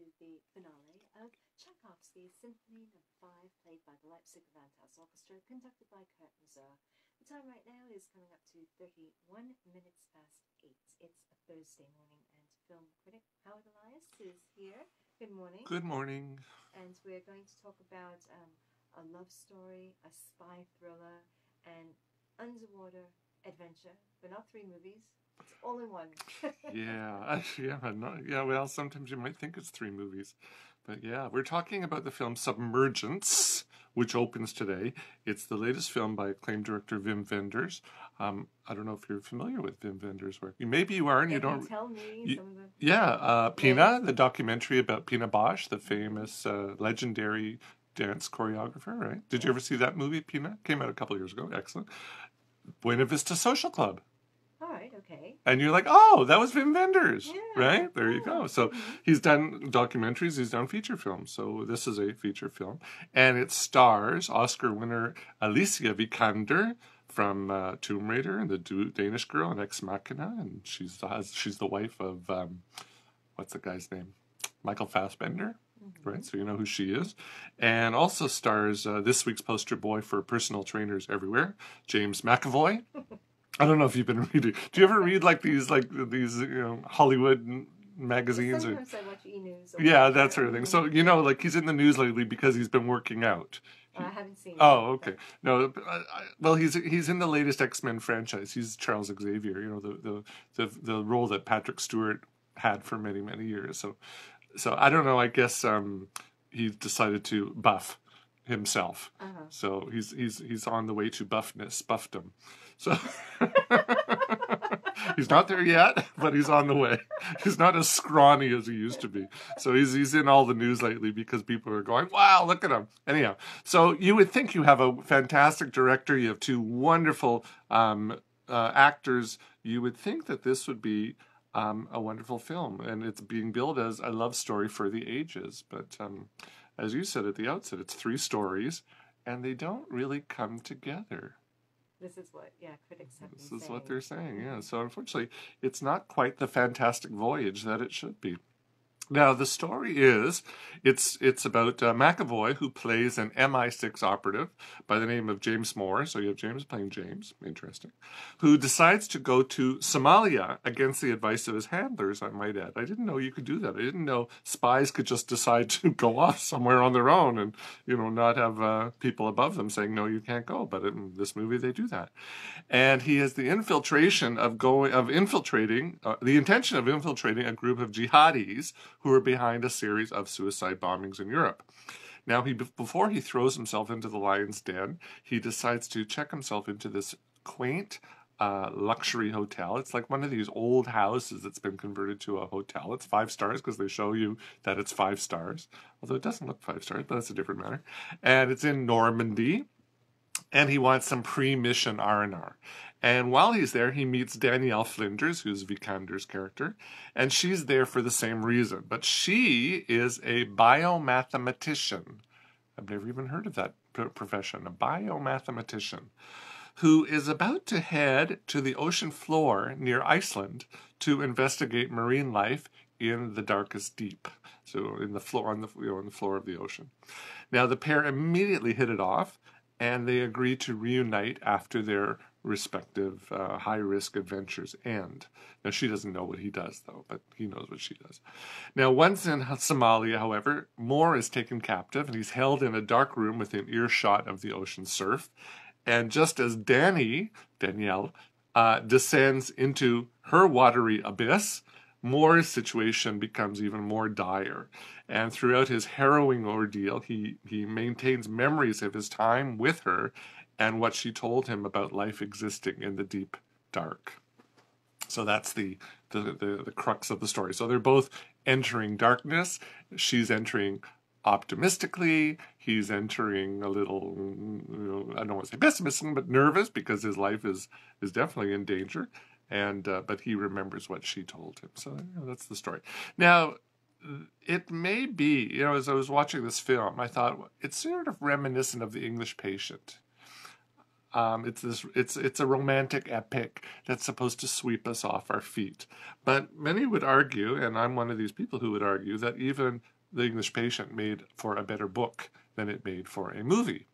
to the finale of Tchaikovsky's Symphony No. 5, played by the Leipzig Gewandhaus Orchestra, conducted by Kurt Masur. The time right now is coming up to 31 minutes past 8. It's a Thursday morning, and film critic Howard Elias is here. Good morning. Good morning. And we're going to talk about um, a love story, a spy thriller, and underwater adventure, but not three movies, it's all in one. yeah, yeah, no, yeah. Well, sometimes you might think it's three movies, but yeah, we're talking about the film Submergence, which opens today. It's the latest film by acclaimed director Wim Wenders. Um, I don't know if you're familiar with Wim Wenders' work. Maybe you are, and yeah, you don't. tell me you, some of the. Yeah, uh, Pina, the documentary about Pina Bausch, the famous, uh, legendary dance choreographer. Right? Did you ever see that movie? Pina came out a couple years ago. Excellent. Buena Vista Social Club. All right. Okay. And you're like, oh, that was Wim Wenders, Yeah, right? There you go. So he's done documentaries, he's done feature films. So this is a feature film, and it stars Oscar winner Alicia Vikander from uh, Tomb Raider and the Du- Danish Girl and Ex Machina, and she's the, she's the wife of um, what's the guy's name, Michael Fassbender. Right, so you know who she is, and also stars uh, this week's poster boy for personal trainers everywhere, James McAvoy. I don't know if you've been reading. Do you ever read like these, like these, you know, Hollywood magazines? Or, I watch E News. or yeah, whatever. that sort of thing. So you know, like he's in the news lately because he's been working out. I haven't seen. Oh, okay. No, I, I, well, he's he's in the latest X Men franchise. He's Charles Xavier. You know, the, the the the role that Patrick Stewart had for many many years. So, so I don't know. I guess um, he decided to buff himself. Uh-huh. So he's he's he's on the way to buffness, buffdom. So he's not there yet, but he's on the way. He's not as scrawny as he used to be. So he's he's in all the news lately because people are going, "Wow, look at him." Anyhow, so you would think you have a fantastic director, you have two wonderful um, uh, actors. You would think that this would be um, a wonderful film, and it's being billed as a love story for the ages. But um, as you said at the outset, it's three stories, and they don't really come together. This is what, yeah, critics have This is saying. what they're saying, yeah. So unfortunately, it's not quite the fantastic voyage that it should be. Now the story is, it's it's about uh, McAvoy who plays an MI6 operative by the name of James Moore. So you have James playing James, interesting, who decides to go to Somalia against the advice of his handlers. I might add. I didn't know you could do that. I didn't know spies could just decide to go off somewhere on their own and you know not have uh, people above them saying no, you can't go. But in this movie, they do that, and he has the infiltration of going of infiltrating uh, the intention of infiltrating a group of jihadis who are behind a series of suicide bombings in Europe. Now, he before he throws himself into the lion's den, he decides to check himself into this quaint uh, luxury hotel. It's like one of these old houses that's been converted to a hotel. It's five stars because they show you that it's five stars, although it doesn't look five stars, but that's a different matter. And it's in Normandy, and he wants some pre-mission R&R. And while he's there, he meets Danielle Flinders, who's Vikander's character, and she's there for the same reason. But she is a biomathematician. I've never even heard of that profession, a biomathematician, who is about to head to the ocean floor near Iceland to investigate marine life in the darkest deep. So in the floor on the you know, on the floor of the ocean. Now the pair immediately hit it off, and they agree to reunite after their respective uh, high risk adventures end. Now, she doesn't know what he does, though, but he knows what she does. Now, once in Somalia, however, Moore is taken captive and he's held in a dark room within earshot of the ocean surf. And just as Danny, Danielle, uh, descends into her watery abyss, Moore's situation becomes even more dire. And throughout his harrowing ordeal, he, he maintains memories of his time with her and what she told him about life existing in the deep dark. So that's the, the, the, the crux of the story. So they're both entering darkness. She's entering optimistically. He's entering a little, you know, I don't want to say pessimistic, but nervous because his life is, is definitely in danger. And, uh, but he remembers what she told him. So you know, that's the story. Now, it may be, you know, as I was watching this film, I thought it's sort of reminiscent of The English Patient. Um, it's this. It's it's a romantic epic that's supposed to sweep us off our feet. But many would argue, and I'm one of these people who would argue that even The English Patient made for a better book than it made for a movie.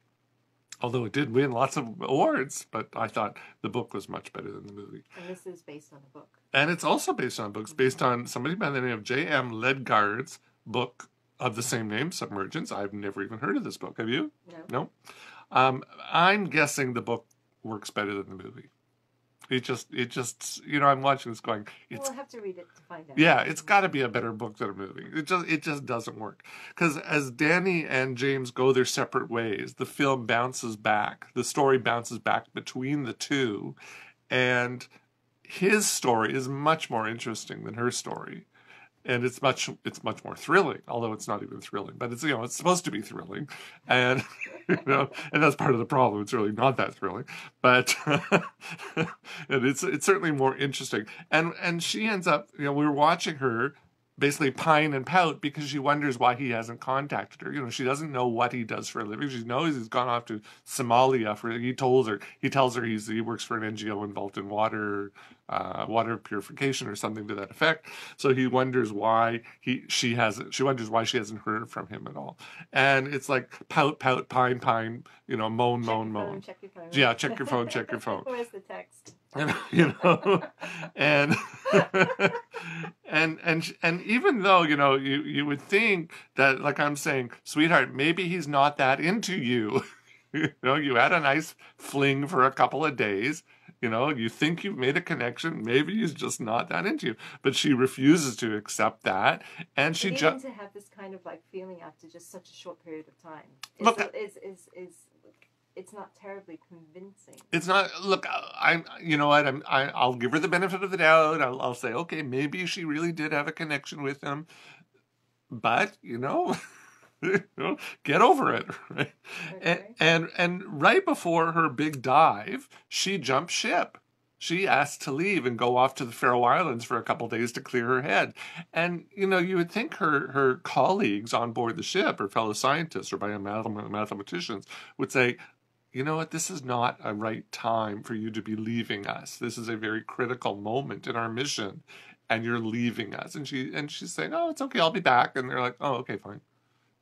Although it did win lots of awards, but I thought the book was much better than the movie. And this is based on a book. And it's also based on books, based on somebody by the name of J.M. Ledgard's book of the same name, Submergence. I've never even heard of this book. Have you? No. No. Um, I'm guessing the book works better than the movie. It just, it just, you know, I'm watching this going, it's We'll have to read it to find out. yeah, it's got to be a better book than a movie. It just it just doesn't work because as Danny and James go their separate ways, the film bounces back. The story bounces back between the two, and his story is much more interesting than her story, and it's much it's much more thrilling. Although it's not even thrilling, but it's you know it's supposed to be thrilling, and you know and that's part of the problem. It's really not that thrilling, but and it's it's certainly more interesting. And and she ends up you know we were watching her basically pine and pout because she wonders why he hasn't contacted her. You know, she doesn't know what he does for a living. She knows he's gone off to Somalia for. He told her. He tells her he's he works for an NGO involved in water, uh, water purification or something to that effect. So he wonders why he she hasn't. She wonders why she hasn't heard from him at all. And it's like pout, pout, pine, pine. You know, moan, Check moan, moan. phone, check your phone. Yeah, check your phone, check your phone. Where's the text? and you know and and and and even though you know you you would think that like i'm saying sweetheart maybe he's not that into you you know you had a nice fling for a couple of days you know you think you've made a connection maybe he's just not that into you but she refuses to accept that and she just to have this kind of like feeling after just such a short period of time is, Look, uh, is, is, is, it's not terribly convincing. It's not. Look, uh, I'm. you know what? I'm. I, I'll give her the benefit of the doubt. I'll, I'll say, okay, maybe she really did have a connection with him, but you know, get over it, right? And, Okay. and and right before her big dive, she jumped ship. She asked to leave and go off to the Faroe Islands for a couple days to clear her head. And you know, you would think her her colleagues on board the ship, her fellow scientists or biomath- mathematicians, would say, you know what, this is not a right time for you to be leaving us. This is a very critical moment in our mission, and you're leaving us. And she and she's saying, oh, it's okay, I'll be back. And they're like, oh, okay, fine.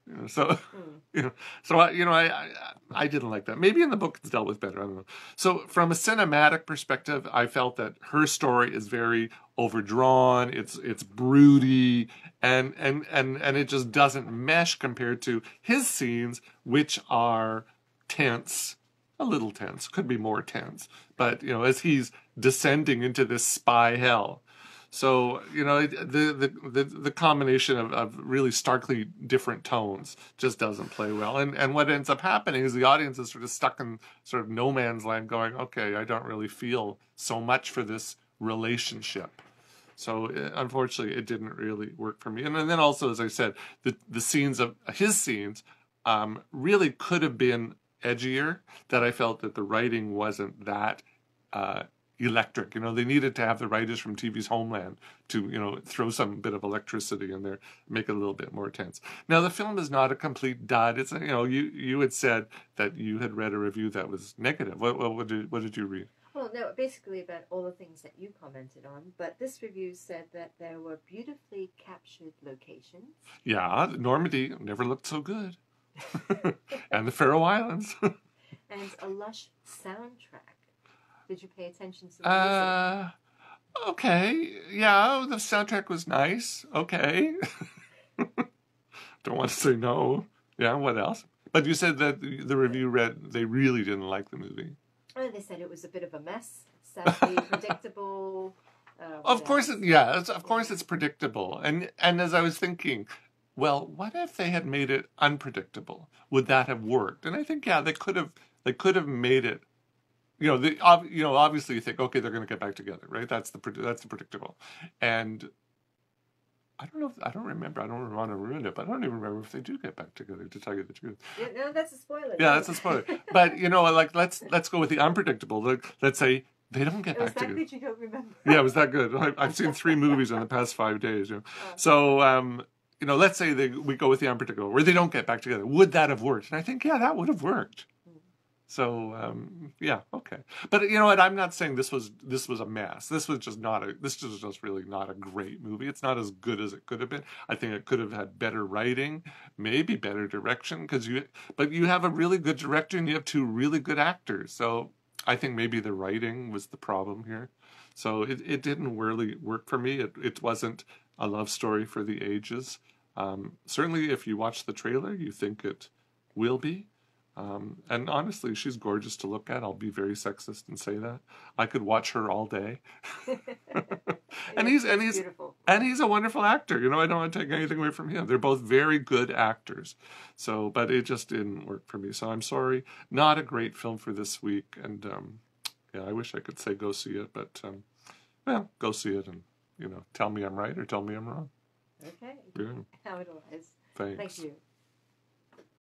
You know, so Hmm. you know, so I, you know, I, I I didn't like that. Maybe in the book it's dealt with better. I don't know. So from a cinematic perspective, I felt that her story is very overdrawn. It's it's broody, and and and and it just doesn't mesh compared to his scenes, which are tense, a little tense. Could be more tense, but you know, as he's descending into this spy hell. So you know the the the, the combination of, of really starkly different tones just doesn't play well, and and what ends up happening is the audience is sort of stuck in sort of no man's land, going, okay, I don't really feel so much for this relationship. So uh, unfortunately, it didn't really work for me. And, then also, as I said, the the scenes of his scenes um, really could have been edgier. That I felt that the writing wasn't that uh, electric. You know, they needed to have the writers from TV's Homeland to, you know, throw some bit of electricity in there, make it a little bit more tense. Now, the film is not a complete dud. It's, you know, you you had said that you had read a review that was negative. What what, what did what did you read? Well, no, basically about all the things that you commented on, but this review said that there were beautifully captured locations. Yeah, Normandy never looked so good, and the Faroe Islands. and a lush soundtrack. Did you pay attention to the music? Uh, okay. Yeah, the soundtrack was nice. Okay. Don't want to say no. Yeah, what else? But you said that the review read they really didn't like the movie. Oh, they said it was a bit of a mess, sadly predictable. Uh, Of course, it, yeah. It's, of course, it's predictable. And and as I was thinking, well, what if they had made it unpredictable? Would that have worked? And I think yeah, they could have. They could have made it. You know, the ob- you know obviously you think okay they're going to get back together, right? That's the that's the predictable. And I don't know. If, I don't remember. I don't want to ruin it, but I don't even remember if they do get back together. To tell you the truth. No, that's a spoiler. Yeah, that's a spoiler. but you know, like let's let's go with the unpredictable. Like, let's say they don't get It back that together. you don't remember. Yeah, it was that good. I, I've seen three movies in the past five days. You know. Oh. So, um, you know, let's say they, we go with the unpredictable, where they don't get back together. Would that have worked? And I think, yeah, that would have worked. So um, yeah, okay. But you know what? I'm not saying this was this was a mess. This was just not a. This was just really not a great movie. It's not as good as it could have been. I think it could have had better writing, maybe better direction. Because you, but you have a really good director and you have two really good actors. So I think maybe the writing was the problem here. So it, it didn't really work for me. It it wasn't a love story for the ages. Um, certainly, if you watch the trailer, you think it will be. Um, and honestly, she's gorgeous to look at. I'll be very sexist and say that. I could watch her all day. and he's and he's beautiful. and he's a wonderful actor. You know, I don't want to take anything away from him. They're both very good actors. So, but it just didn't work for me. So I'm sorry. Not a great film for this week. And um, yeah, I wish I could say go see it, but um, well, go see it and you know tell me I'm right or tell me I'm wrong. Okay. Yeah, How it was. thanks. Thank you.